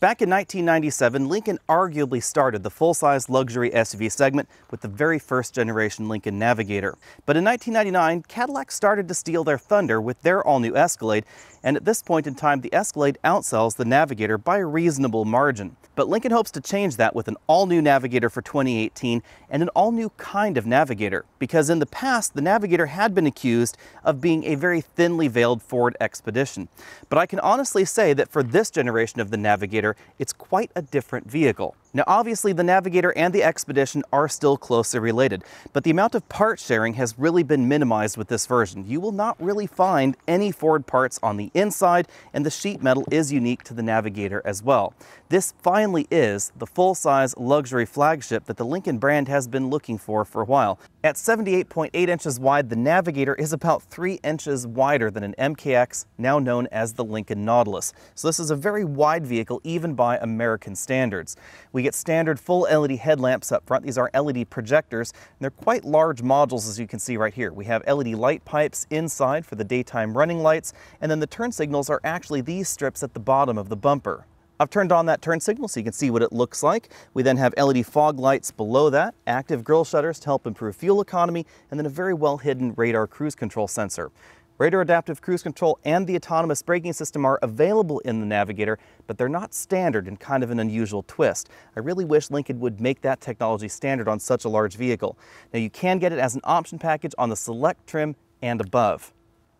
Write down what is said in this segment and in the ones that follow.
Back in 1997, Lincoln arguably started the full-size luxury SUV segment with the very first generation Lincoln Navigator. But in 1999, Cadillac started to steal their thunder with their all-new Escalade, and at this point in time, the Escalade outsells the Navigator by a reasonable margin. But Lincoln hopes to change that with an all-new Navigator for 2018 and an all-new kind of Navigator, because in the past, the Navigator had been accused of being a very thinly veiled Ford Expedition. But I can honestly say that for this generation of the Navigator, it's quite a different vehicle. Now, obviously, the Navigator and the Expedition are still closely related, but the amount of part sharing has really been minimized with this version. You will not really find any Ford parts on the inside, and the sheet metal is unique to the Navigator as well. This finally is the full-size luxury flagship that the Lincoln brand has been looking for for a while. At 78.8 inches wide, the Navigator is about 3 inches wider than an MKX, now known as the Lincoln Nautilus. So this is a very wide vehicle, even by American standards. We get standard full LED headlamps up front. These are LED projectors, and they're quite large modules, as you can see right here. We have LED light pipes inside for the daytime running lights, and then the turn signals are actually these strips at the bottom of the bumper. I've turned on that turn signal so you can see what it looks like. We then have LED fog lights below that, active grille shutters to help improve fuel economy, and then a very well hidden radar cruise control sensor. Radar adaptive cruise control and the autonomous braking system are available in the Navigator, but they're not standard in kind of an unusual twist. I really wish Lincoln would make that technology standard on such a large vehicle. Now you can get it as an option package on the select trim and above.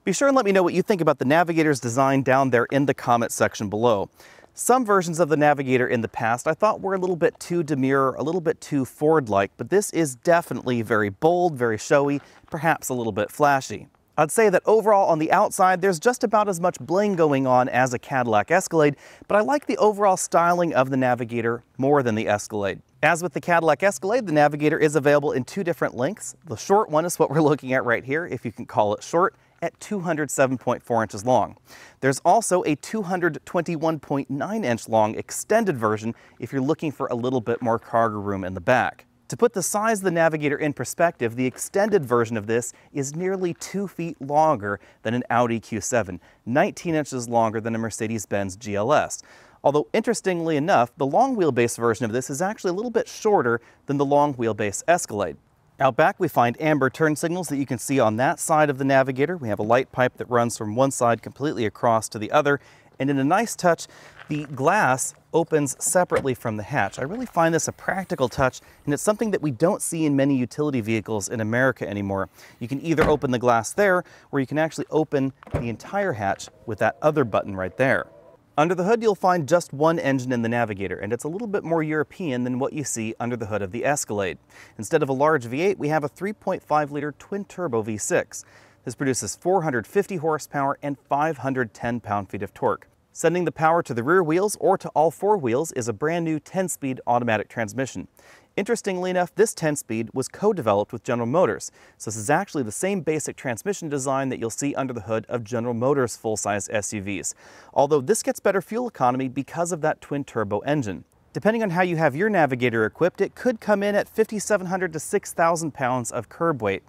Be sure and let me know what you think about the Navigator's design down there in the comment section below. Some versions of the Navigator in the past I thought were a little bit too demure, a little bit too Ford-like, but this is definitely very bold, very showy, perhaps a little bit flashy. I'd say that overall on the outside, there's just about as much bling going on as a Cadillac Escalade, but I like the overall styling of the Navigator more than the Escalade. As with the Cadillac Escalade, the Navigator is available in two different lengths. The short one is what we're looking at right here, if you can call it short, at 207.4 inches long. There's also a 221.9 inch long extended version if you're looking for a little bit more cargo room in the back. To put the size of the Navigator in perspective, the extended version of this is nearly two feet longer than an Audi Q7, 19 inches longer than a Mercedes-Benz GLS. Although interestingly enough, the long wheelbase version of this is actually a little bit shorter than the long wheelbase Escalade. Out back, we find amber turn signals that you can see on that side of the Navigator. We have a light pipe that runs from one side completely across to the other. And in a nice touch, the glass opens separately from the hatch. I really find this a practical touch, and it's something that we don't see in many utility vehicles in America anymore. You can either open the glass there, or you can actually open the entire hatch with that other button right there. Under the hood, you'll find just one engine in the Navigator, and it's a little bit more European than what you see under the hood of the Escalade. Instead of a large V8, we have a 3.5-liter twin-turbo V6. This produces 450 horsepower and 510 pound-feet of torque. Sending the power to the rear wheels or to all four wheels is a brand new 10-speed automatic transmission. Interestingly enough, this 10-speed was co-developed with General Motors, so this is actually the same basic transmission design that you'll see under the hood of General Motors full-size SUVs, although this gets better fuel economy because of that twin-turbo engine. Depending on how you have your Navigator equipped, it could come in at 5,700 to 6,000 pounds of curb weight.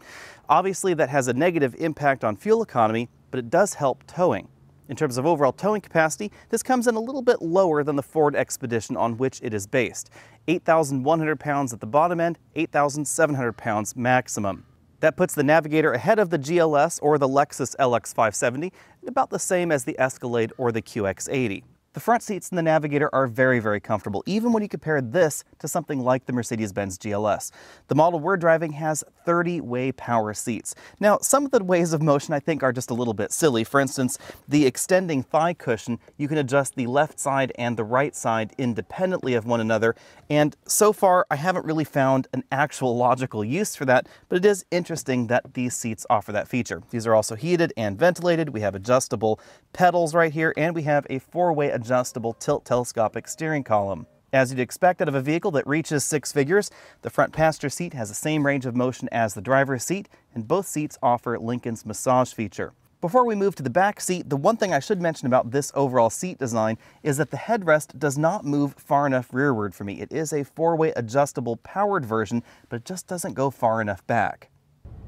Obviously, that has a negative impact on fuel economy, but it does help towing. In terms of overall towing capacity, this comes in a little bit lower than the Ford Expedition on which it is based. 8,100 pounds at the bottom end, 8,700 pounds maximum. That puts the Navigator ahead of the GLS or the Lexus LX570, about the same as the Escalade or the QX80. The front seats in the Navigator are very, very comfortable, even when you compare this to something like the Mercedes-Benz GLS. The model we're driving has 30-way power seats. Now, some of the ways of motion I think are just a little bit silly. For instance, the extending thigh cushion, you can adjust the left side and the right side independently of one another, and so far I haven't really found an actual logical use for that, but it is interesting that these seats offer that feature. These are also heated and ventilated. We have adjustable pedals right here, and we have a four-way adjustable tilt telescopic steering column. As you'd expect out of a vehicle that reaches six figures, the front passenger seat has the same range of motion as the driver's seat, and both seats offer Lincoln's massage feature. Before we move to the back seat, the one thing I should mention about this overall seat design is that the headrest does not move far enough rearward for me. It is a four-way adjustable powered version, but it just doesn't go far enough back.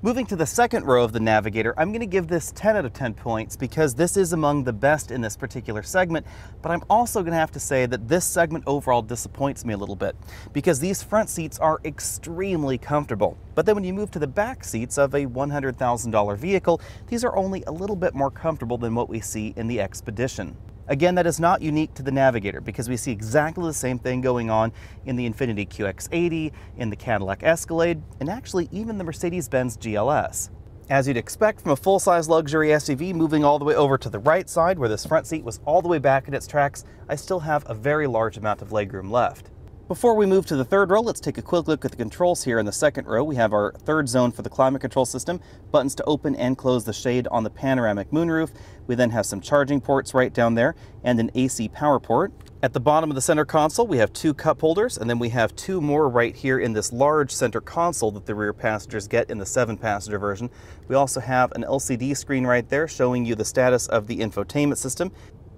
Moving to the second row of the Navigator, I'm going to give this 10 out of 10 points because this is among the best in this particular segment, but I'm also going to have to say that this segment overall disappoints me a little bit because these front seats are extremely comfortable. But then when you move to the back seats of a $100,000 vehicle, these are only a little bit more comfortable than what we see in the Expedition. Again, that is not unique to the Navigator because we see exactly the same thing going on in the Infiniti QX80, in the Cadillac Escalade, and actually even the Mercedes-Benz GLS. As you'd expect from a full-size luxury SUV moving all the way over to the right side where this front seat was all the way back in its tracks, I still have a very large amount of legroom left. Before we move to the third row, let's take a quick look at the controls here in the second row. We have our third zone for the climate control system, buttons to open and close the shade on the panoramic moonroof. We then have some charging ports right down there and an AC power port. At the bottom of the center console, we have two cup holders, and then we have two more right here in this large center console that the rear passengers get in the seven passenger version. We also have an LCD screen right there showing you the status of the infotainment system.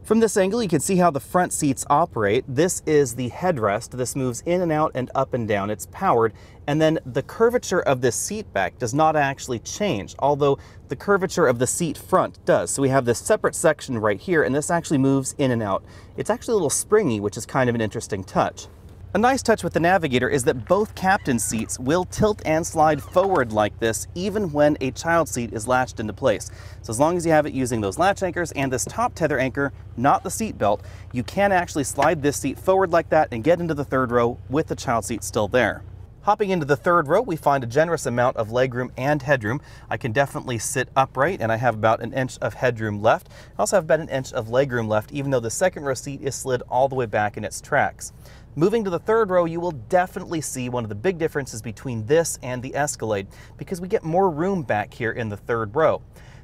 From this angle, you can see how the front seats operate. This is the headrest. This moves in and out and up and down. It's powered. And then the curvature of this seat back does not actually change, although the curvature of the seat front does. So we have this separate section right here, and this actually moves in and out. It's actually a little springy, which is kind of an interesting touch. A nice touch with the Navigator is that both captain seats will tilt and slide forward like this even when a child seat is latched into place. So as long as you have it using those latch anchors and this top tether anchor, not the seat belt, you can actually slide this seat forward like that and get into the third row with the child seat still there. Hopping into the third row, we find a generous amount of legroom and headroom. I can definitely sit upright and I have about an inch of headroom left. I also have about an inch of legroom left, even though the second row seat is slid all the way back in its tracks. Moving to the third row, you will definitely see one of the big differences between this and the Escalade because we get more room back here in the third row.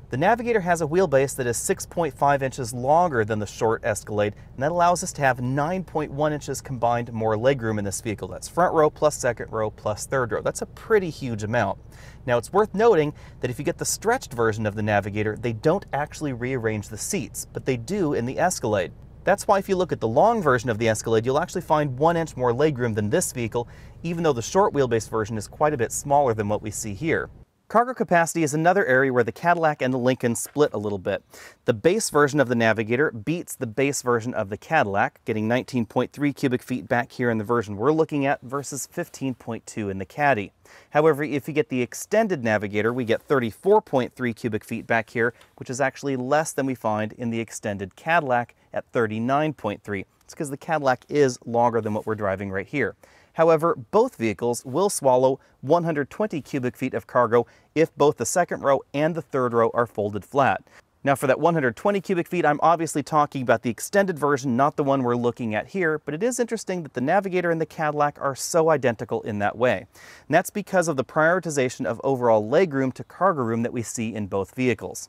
The Navigator has a wheelbase that is 6.5 inches longer than the short Escalade, and that allows us to have 9.1 inches combined more legroom in this vehicle. That's front row plus second row plus third row. That's a pretty huge amount. Now it's worth noting that if you get the stretched version of the Navigator, they don't actually rearrange the seats, but they do in the Escalade. That's why if you look at the long version of the Escalade, you'll actually find one inch more legroom than this vehicle, even though the short wheelbase version is quite a bit smaller than what we see here. Cargo capacity is another area where the Cadillac and the Lincoln split a little bit. The base version of the Navigator beats the base version of the Cadillac, getting 19.3 cubic feet back here in the version we're looking at versus 15.2 in the Caddy. However, if you get the extended Navigator, we get 34.3 cubic feet back here, which is actually less than we find in the extended Cadillac at 39.3. It's because the Cadillac is longer than what we're driving right here. However, both vehicles will swallow 120 cubic feet of cargo if both the second row and the third row are folded flat. Now for that 120 cubic feet, I'm obviously talking about the extended version, not the one we're looking at here, but it is interesting that the Navigator and the Cadillac are so identical in that way. And that's because of the prioritization of overall legroom to cargo room that we see in both vehicles.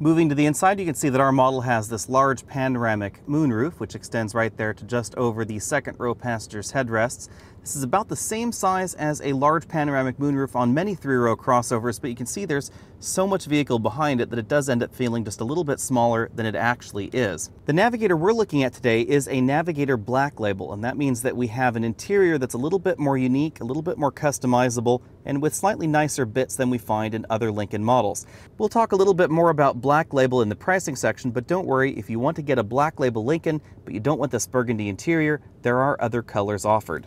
Moving to the inside, you can see that our model has this large panoramic moonroof, which extends right there to just over the second row passenger's headrests. This is about the same size as a large panoramic moonroof on many three-row crossovers, but you can see there's so much vehicle behind it that it does end up feeling just a little bit smaller than it actually is. The Navigator we're looking at today is a Navigator Black Label, and that means that we have an interior that's a little bit more unique, a little bit more customizable, and with slightly nicer bits than we find in other Lincoln models. We'll talk a little bit more about Black Label in the pricing section, but don't worry, if you want to get a Black Label Lincoln, but you don't want this burgundy interior, there are other colors offered.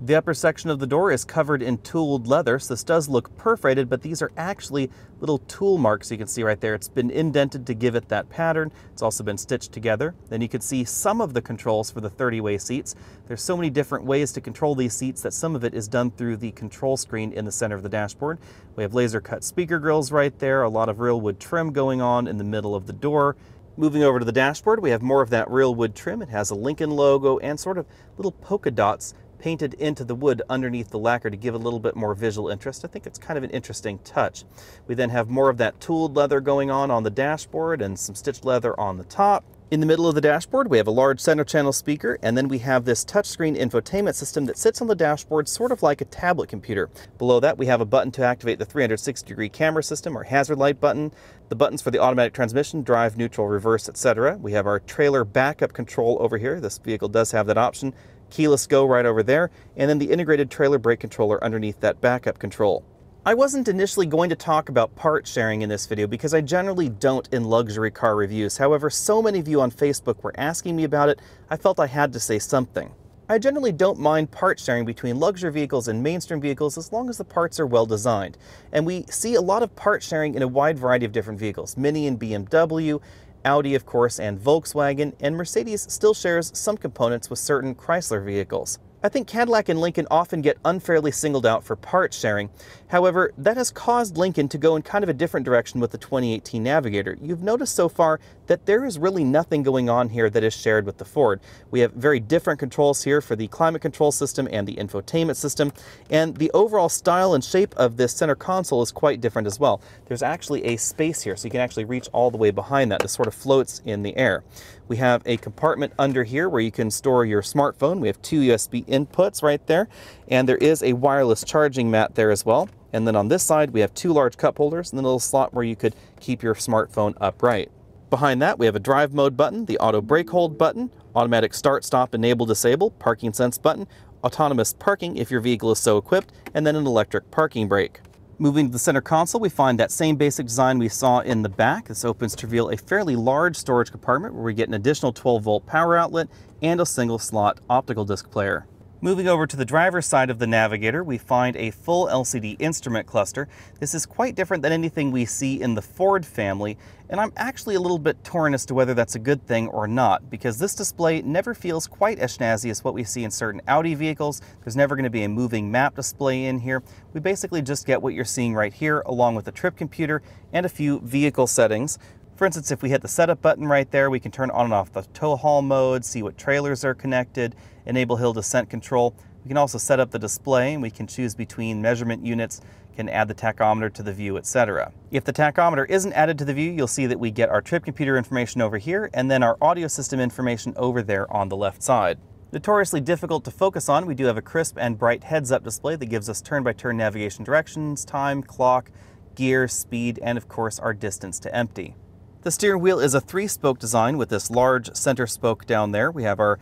The upper section of the door is covered in tooled leather, so this does look perforated, but these are actually little tool marks you can see right there. It's been indented to give it that pattern. It's also been stitched together. Then you can see some of the controls for the 30-way seats. There's so many different ways to control these seats that some of it is done through the control screen in the center of the dashboard. We have laser cut speaker grills right there, a lot of real wood trim going on in the middle of the door. Moving over to the dashboard, we have more of that real wood trim. It has a Lincoln logo and sort of little polka dots painted into the wood underneath the lacquer to give a little bit more visual interest. I think it's kind of an interesting touch. We then have more of that tooled leather going on on the dashboard and some stitched leather on the top. In the middle of the dashboard, we have a large center channel speaker, and then we have this touchscreen infotainment system that sits on the dashboard sort of like a tablet computer. Below that, we have a button to activate the 360 degree camera system or hazard light button, the buttons for the automatic transmission, drive, neutral, reverse, etc. We have our trailer backup control over here. This vehicle does have that option keyless go right over there, and then the integrated trailer brake controller underneath that backup control. I wasn't initially going to talk about part sharing in this video because I generally don't in luxury car reviews. However, so many of you on Facebook were asking me about it, I felt I had to say something. I generally don't mind part sharing between luxury vehicles and mainstream vehicles as long as the parts are well designed. And we see a lot of part sharing in a wide variety of different vehicles. Mini and BMW, Audi of course, and Volkswagen, and Mercedes still shares some components with certain Chrysler vehicles. I think Cadillac and Lincoln often get unfairly singled out for part sharing. However, that has caused Lincoln to go in kind of a different direction with the 2018 Navigator. You've noticed so far that there is really nothing going on here that is shared with the Ford. We have very different controls here for the climate control system and the infotainment system, and the overall style and shape of this center console is quite different as well. There's actually a space here, so you can actually reach all the way behind that. This sort of floats in the air. We have a compartment under here where you can store your smartphone. We have two USB inputs right there, and there is a wireless charging mat there as well. And then on this side, we have two large cup holders and a little slot where you could keep your smartphone upright. Behind that, we have a drive mode button, the auto brake hold button, automatic start, stop, enable, disable, parking sense button, autonomous parking if your vehicle is so equipped, and then an electric parking brake. Moving to the center console, we find that same basic design we saw in the back. This opens to reveal a fairly large storage compartment where we get an additional 12 volt power outlet and a single slot optical disc player. Moving over to the driver's side of the Navigator, we find a full LCD instrument cluster. This is quite different than anything we see in the Ford family, and I'm actually a little bit torn as to whether that's a good thing or not, because this display never feels quite as snazzy as what we see in certain Audi vehicles. There's never going to be a moving map display in here. We basically just get what you're seeing right here, along with a trip computer and a few vehicle settings. For instance, if we hit the setup button right there, we can turn on and off the tow haul mode, see what trailers are connected, enable hill descent control. We can also set up the display and we can choose between measurement units, can add the tachometer to the view, etc. If the tachometer isn't added to the view, you'll see that we get our trip computer information over here and then our audio system information over there on the left side. Notoriously difficult to focus on, we do have a crisp and bright heads-up display that gives us turn-by-turn -turn navigation directions, time, clock, gear, speed, and of course our distance to empty. The steering wheel is a three-spoke design with this large center spoke down there. We have our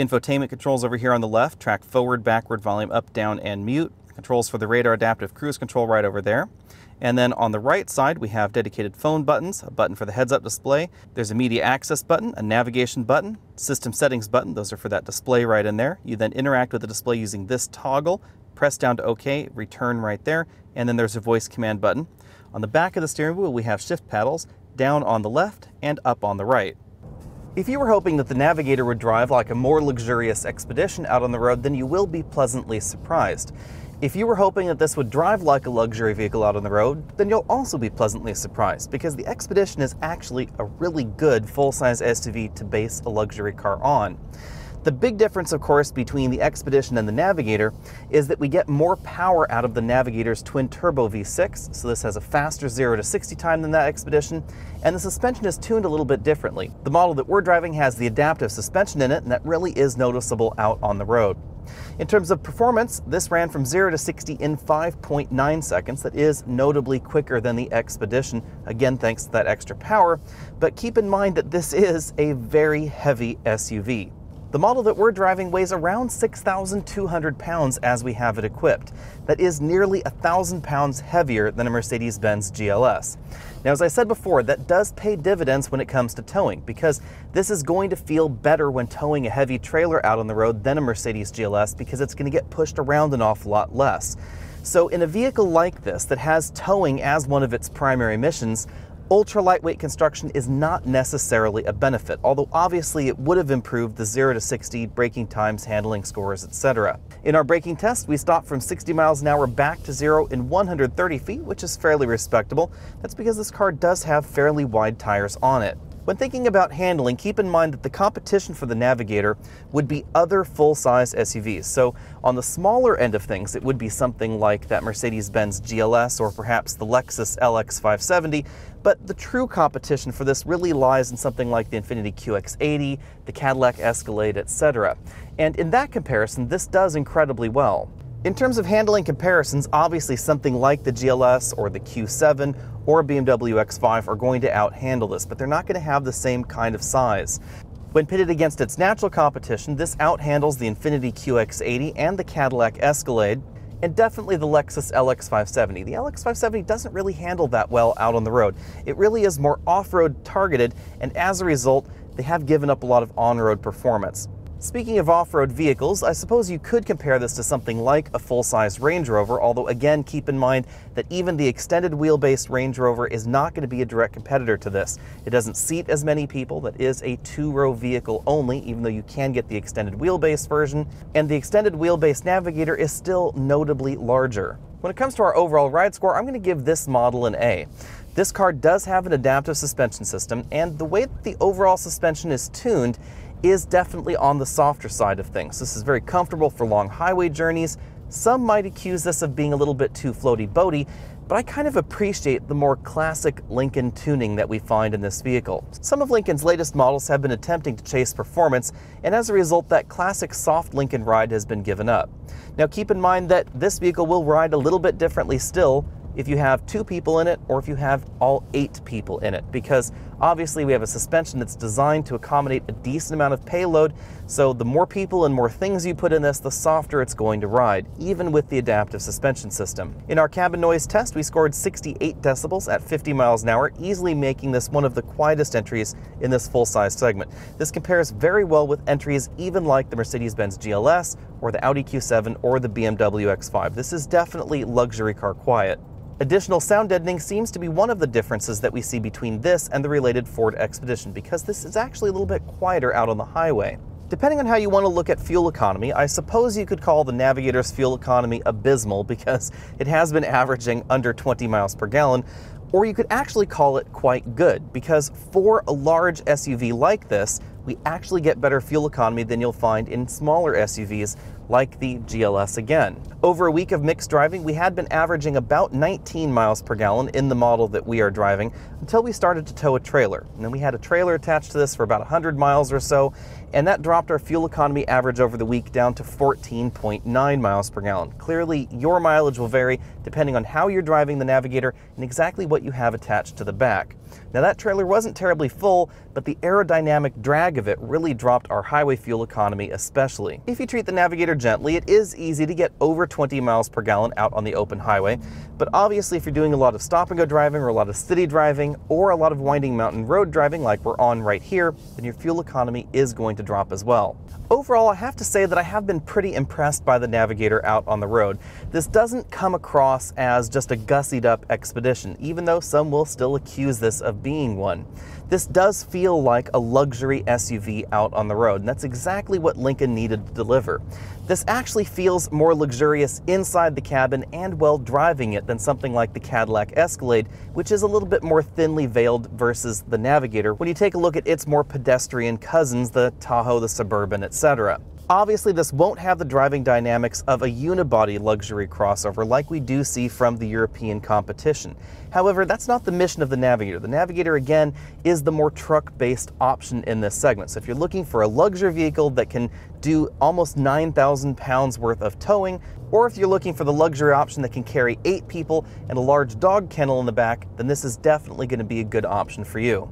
infotainment controls over here on the left, track forward, backward, volume up, down, and mute. Controls for the radar adaptive cruise control right over there. And then on the right side, we have dedicated phone buttons, a button for the heads-up display. There's a media access button, a navigation button, system settings button. Those are for that display right in there. You then interact with the display using this toggle, press down to OK, return right there, and then there's a voice command button. On the back of the steering wheel, we have shift paddles, down on the left and up on the right. If you were hoping that the Navigator would drive like a more luxurious Expedition out on the road, then you will be pleasantly surprised. If you were hoping that this would drive like a luxury vehicle out on the road, then you'll also be pleasantly surprised because the Expedition is actually a really good full-size SUV to base a luxury car on. The big difference, of course, between the Expedition and the Navigator is that we get more power out of the Navigator's twin-turbo V6, so this has a faster 0 to 60 time than that Expedition, and the suspension is tuned a little bit differently. The model that we're driving has the adaptive suspension in it, and that really is noticeable out on the road. In terms of performance, this ran from 0 to 60 in 5.9 seconds. That is notably quicker than the Expedition, again thanks to that extra power, but keep in mind that this is a very heavy SUV. The model that we're driving weighs around 6,200 pounds as we have it equipped. That is nearly 1,000 pounds heavier than a Mercedes-Benz GLS. Now, as I said before, that does pay dividends when it comes to towing because this is going to feel better when towing a heavy trailer out on the road than a Mercedes GLS because it's going to get pushed around an awful lot less. So in a vehicle like this that has towing as one of its primary missions, ultra lightweight construction is not necessarily a benefit, although obviously it would have improved the 0 to 60 braking times, handling scores, etc. In our braking test, we stopped from 60 miles an hour back to zero in 130 feet, which is fairly respectable. That's because this car does have fairly wide tires on it. When thinking about handling, keep in mind that the competition for the Navigator would be other full-size SUVs. So on the smaller end of things, it would be something like that Mercedes-Benz GLS or perhaps the Lexus LX570, but the true competition for this really lies in something like the Infiniti QX80, the Cadillac Escalade, etc. And in that comparison, this does incredibly well. In terms of handling comparisons, obviously something like the GLS or the Q7 or BMW X5 are going to outhandle this, but they're not going to have the same kind of size. When pitted against its natural competition, this outhandles the Infiniti QX80 and the Cadillac Escalade. and definitely the Lexus LX570. The LX570 doesn't really handle that well out on the road. It really is more off-road targeted, and as a result, they have given up a lot of on-road performance. Speaking of off-road vehicles, I suppose you could compare this to something like a full-size Range Rover, although again keep in mind that even the extended wheelbase Range Rover is not going to be a direct competitor to this. It doesn't seat as many people, that is a two-row vehicle only, even though you can get the extended wheelbase version, and the extended wheelbase Navigator is still notably larger. When it comes to our overall ride score, I'm going to give this model an A. This car does have an adaptive suspension system, and the way that the overall suspension is tuned is definitely on the softer side of things. This is very comfortable for long highway journeys. Some might accuse this of being a little bit too floaty-boaty, but I kind of appreciate the more classic Lincoln tuning that we find in this vehicle. Some of Lincoln's latest models have been attempting to chase performance, and as a result, that classic soft Lincoln ride has been given up. Now keep in mind that this vehicle will ride a little bit differently still if you have two people in it or if you have all eight people in it because obviously we have a suspension that's designed to accommodate a decent amount of payload so the more people and more things you put in this the softer it's going to ride even with the adaptive suspension system. In our cabin noise test we scored 68 decibels at 50 miles an hour easily making this one of the quietest entries in this full-size segment. This compares very well with entries even like the Mercedes-Benz GLS or the Audi Q7 or the BMW X5. This is definitely luxury car quiet. Additional sound deadening seems to be one of the differences that we see between this and the related Ford Expedition because this is actually a little bit quieter out on the highway. Depending on how you want to look at fuel economy, I suppose you could call the Navigator's fuel economy abysmal because it has been averaging under 20 miles per gallon, or you could actually call it quite good because for a large SUV like this, we actually get better fuel economy than you'll find in smaller SUVs like the GLS again. Over a week of mixed driving, we had been averaging about 19 miles per gallon in the model that we are driving until we started to tow a trailer. And then we had a trailer attached to this for about 100 miles or so, and that dropped our fuel economy average over the week down to 14.9 miles per gallon. Clearly, your mileage will vary depending on how you're driving the Navigator and exactly what you have attached to the back. Now that trailer wasn't terribly full, but the aerodynamic drag of it really dropped our highway fuel economy especially. If you treat the Navigator gently, it is easy to get over 20 miles per gallon out on the open highway, but obviously if you're doing a lot of stop and go driving or a lot of city driving or a lot of winding mountain road driving like we're on right here, then your fuel economy is going to drop as well. Overall, I have to say that I have been pretty impressed by the Navigator out on the road. This doesn't come across as just a gussied up expedition, even though some will still accuse this of being one. This does feel like a luxury SUV out on the road, and that's exactly what Lincoln needed to deliver. This actually feels more luxurious inside the cabin and while driving it than something like the Cadillac Escalade, which is a little bit more thinly veiled versus the Navigator when you take a look at its more pedestrian cousins, the Tahoe, the Suburban, etc. Obviously, this won't have the driving dynamics of a unibody luxury crossover like we do see from the European competition. However, that's not the mission of the Navigator. The Navigator, again, is the more truck-based option in this segment. So if you're looking for a luxury vehicle that can do almost 9,000 pounds worth of towing, or if you're looking for the luxury option that can carry eight people and a large dog kennel in the back, then this is definitely going to be a good option for you.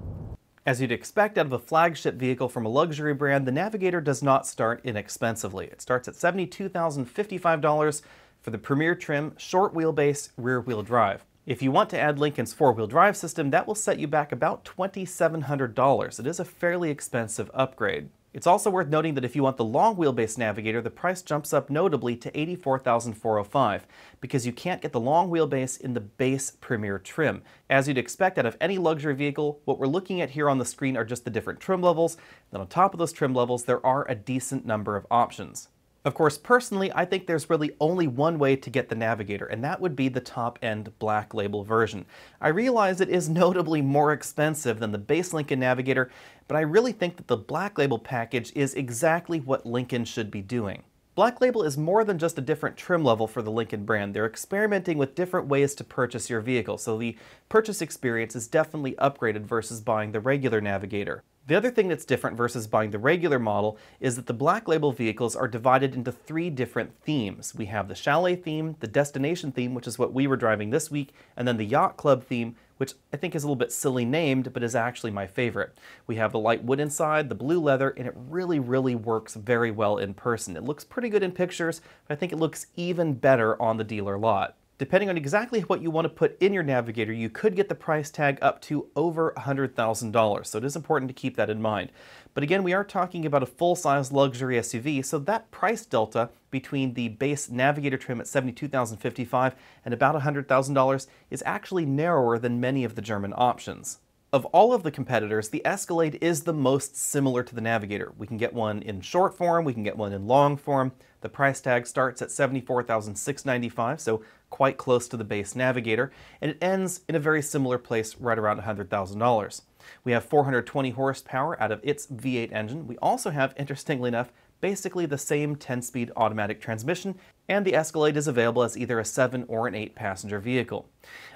As you'd expect out of a flagship vehicle from a luxury brand, the Navigator does not start inexpensively. It starts at $72,055 for the Premier trim, short wheelbase, rear-wheel drive. If you want to add Lincoln's four-wheel drive system, that will set you back about $2,700. It is a fairly expensive upgrade. It's also worth noting that if you want the long wheelbase Navigator, the price jumps up notably to $84,405 because you can't get the long wheelbase in the base Premier trim. As you'd expect out of any luxury vehicle, what we're looking at here on the screen are just the different trim levels. Then on top of those trim levels, there are a decent number of options. Of course, personally, I think there's really only one way to get the Navigator, and that would be the top-end Black Label version. I realize it is notably more expensive than the base Lincoln Navigator, but I really think that the Black Label package is exactly what Lincoln should be doing. Black Label is more than just a different trim level for the Lincoln brand. They're experimenting with different ways to purchase your vehicle, so the purchase experience is definitely upgraded versus buying the regular Navigator. The other thing that's different versus buying the regular model is that the Black Label vehicles are divided into three different themes. We have the chalet theme, the destination theme, which is what we were driving this week, and then the yacht club theme, which I think is a little bit silly named, but is actually my favorite. We have the light wood inside, the blue leather, and it really, really works very well in person. It looks pretty good in pictures, but I think it looks even better on the dealer lot. Depending on exactly what you want to put in your Navigator, you could get the price tag up to over $100,000, so it is important to keep that in mind. But again, we are talking about a full-size luxury SUV, so that price delta between the base Navigator trim at 72,055 and about $100,000 is actually narrower than many of the German options. Of all of the competitors, the Escalade is the most similar to the Navigator. We can get one in short form, we can get one in long form. The price tag starts at $74,695, so quite close to the base Navigator, and it ends in a very similar place right around $100,000. We have 420 horsepower out of its V8 engine. We also have, interestingly enough, basically the same 10-speed automatic transmission, and the Escalade is available as either a 7 or an 8 passenger vehicle.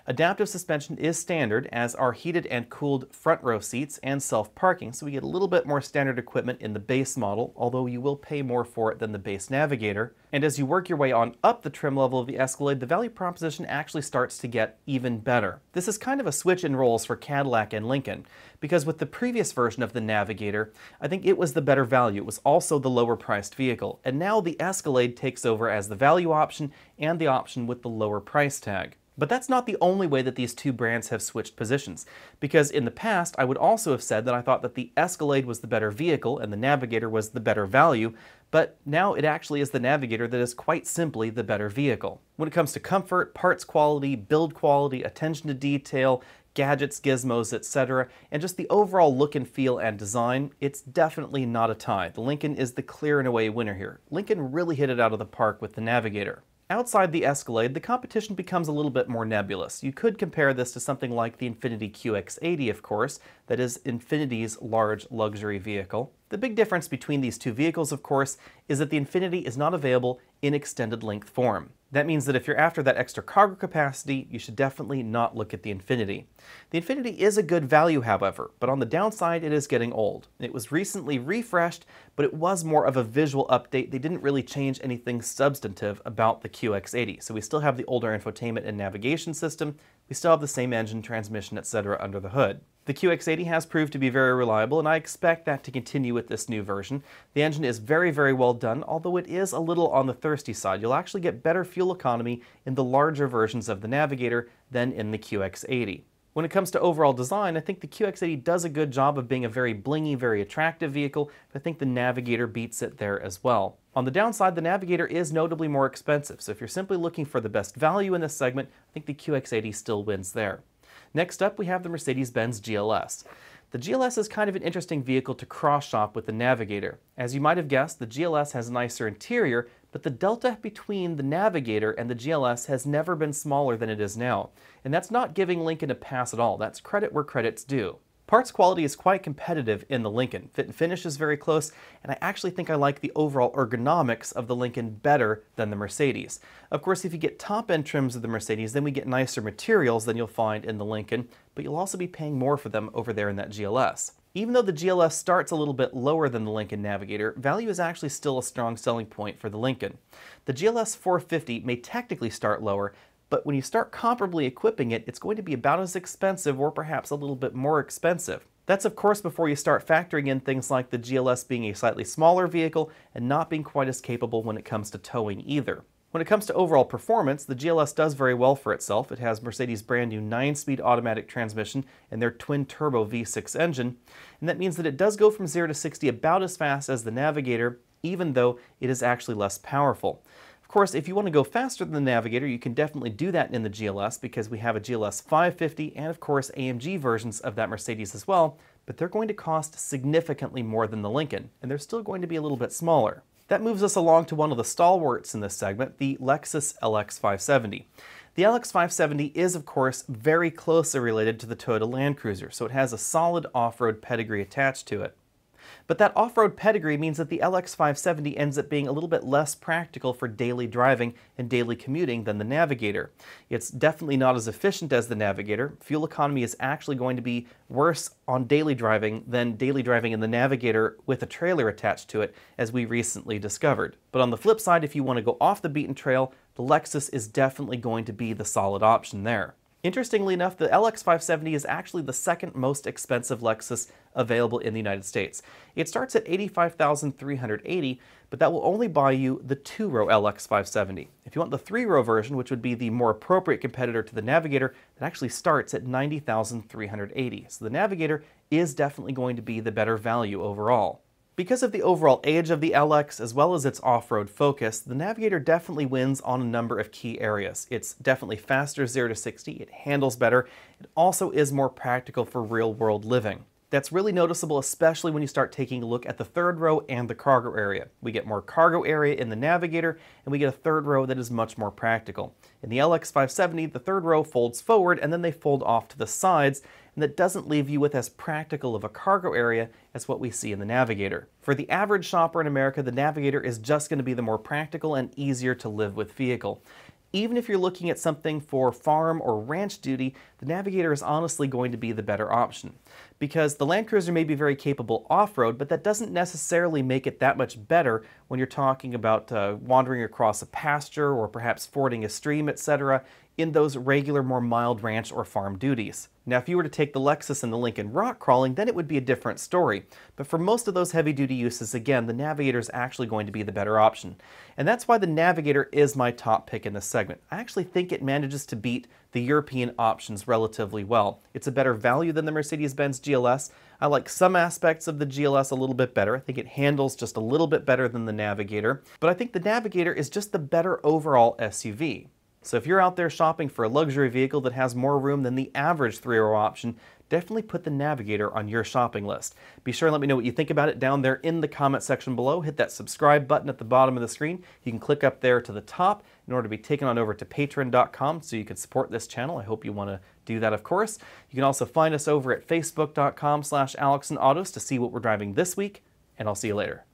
Adaptive suspension is standard, as are heated and cooled front row seats and self-parking, so we get a little bit more standard equipment in the base model, although you will pay more for it than the base Navigator. And as you work your way on up the trim level of the Escalade, the value proposition actually starts to get even better. This is kind of a switch in roles for Cadillac and Lincoln, because with the previous version of the Navigator, I think it was the better value. It was also the lower priced vehicle, and now the Escalade takes over as the value option and the option with the lower price tag. But that's not the only way that these two brands have switched positions, because in the past I would also have said that I thought that the Escalade was the better vehicle and the Navigator was the better value, but now it actually is the Navigator that is quite simply the better vehicle. When it comes to comfort, parts quality, build quality, attention to detail, gadgets, gizmos, etc., and just the overall look and feel and design, it's definitely not a tie. The Lincoln is the clear and away winner here. Lincoln really hit it out of the park with the Navigator. Outside the Escalade, the competition becomes a little bit more nebulous. You could compare this to something like the Infiniti QX80, of course, that is Infiniti's large luxury vehicle. The big difference between these two vehicles, of course, is that the Infiniti is not available in extended length form. That means that if you're after that extra cargo capacity, you should definitely not look at the Infiniti. The Infiniti is a good value, however, but on the downside, it is getting old. It was recently refreshed, but it was more of a visual update. They didn't really change anything substantive about the QX80. So we still have the older infotainment and navigation system, we still have the same engine, transmission, etc. under the hood. The QX80 has proved to be very reliable, and I expect that to continue with this new version. The engine is very, very well done, although it is a little on the thirsty side. You'll actually get better fuel economy in the larger versions of the Navigator than in the QX80. When it comes to overall design, I think the QX80 does a good job of being a very blingy, very attractive vehicle, but I think the Navigator beats it there as well. On the downside, the Navigator is notably more expensive, so if you're simply looking for the best value in this segment, I think the QX80 still wins there. Next up, we have the Mercedes-Benz GLS. The GLS is kind of an interesting vehicle to cross-shop with the Navigator. As you might have guessed, the GLS has a nicer interior, but the delta between the Navigator and the GLS has never been smaller than it is now. And that's not giving Lincoln a pass at all. That's credit where credit's due. Parts quality is quite competitive in the Lincoln. Fit and finish is very close, and I actually think I like the overall ergonomics of the Lincoln better than the Mercedes. Of course, if you get top-end trims of the Mercedes, then we get nicer materials than you'll find in the Lincoln, but you'll also be paying more for them over there in that GLS. Even though the GLS starts a little bit lower than the Lincoln Navigator, value is actually still a strong selling point for the Lincoln. The GLS 450 may technically start lower, but when you start comparably equipping it, it's going to be about as expensive or perhaps a little bit more expensive. That's of course before you start factoring in things like the GLS being a slightly smaller vehicle and not being quite as capable when it comes to towing either. When it comes to overall performance, the GLS does very well for itself. It has Mercedes' brand new 9-speed automatic transmission and their twin-turbo V6 engine, and that means that it does go from 0 to 60 about as fast as the Navigator, even though it is actually less powerful course, if you want to go faster than the Navigator, you can definitely do that in the GLS because we have a GLS 550 and of course AMG versions of that Mercedes as well, but they're going to cost significantly more than the Lincoln, and they're still going to be a little bit smaller. That moves us along to one of the stalwarts in this segment, the Lexus LX570. The LX570 is, of course, very closely related to the Toyota Land Cruiser, so it has a solid off-road pedigree attached to it. But that off-road pedigree means that the LX570 ends up being a little bit less practical for daily driving and daily commuting than the Navigator. It's definitely not as efficient as the Navigator. Fuel economy is actually going to be worse on daily driving than daily driving in the Navigator with a trailer attached to it, as we recently discovered. But on the flip side, if you want to go off the beaten trail, the Lexus is definitely going to be the solid option there. Interestingly enough, the LX570 is actually the second most expensive Lexus available in the United States. It starts at 85,380, but that will only buy you the two-row LX570. If you want the three-row version, which would be the more appropriate competitor to the Navigator, that actually starts at 90,380. So the Navigator is definitely going to be the better value overall. Because of the overall age of the LX as well as its off-road focus, the Navigator definitely wins on a number of key areas. It's definitely faster 0 to 60, it handles better, it also is more practical for real-world living. That's really noticeable especially when you start taking a look at the third row and the cargo area. We get more cargo area in the Navigator and we get a third row that is much more practical. In the LX570, the third row folds forward and then they fold off to the sides and that doesn't leave you with as practical of a cargo area as what we see in the Navigator. For the average shopper in America, the Navigator is just going to be the more practical and easier to live with vehicle. Even if you're looking at something for farm or ranch duty, the Navigator is honestly going to be the better option. Because the Land Cruiser may be very capable off-road, but that doesn't necessarily make it that much better when you're talking about uh, wandering across a pasture or perhaps fording a stream, etc in those regular, more mild ranch or farm duties. Now, if you were to take the Lexus and the Lincoln rock crawling, then it would be a different story. But for most of those heavy-duty uses, again, the Navigator is actually going to be the better option. And that's why the Navigator is my top pick in this segment. I actually think it manages to beat the European options relatively well. It's a better value than the Mercedes-Benz GLS. I like some aspects of the GLS a little bit better. I think it handles just a little bit better than the Navigator. But I think the Navigator is just the better overall SUV. So if you're out there shopping for a luxury vehicle that has more room than the average three-row option, definitely put the Navigator on your shopping list. Be sure and let me know what you think about it down there in the comment section below. Hit that subscribe button at the bottom of the screen. You can click up there to the top in order to be taken on over to patreon.com so you can support this channel. I hope you want to do that, of course. You can also find us over at facebook.com slash alexandautos to see what we're driving this week, and I'll see you later.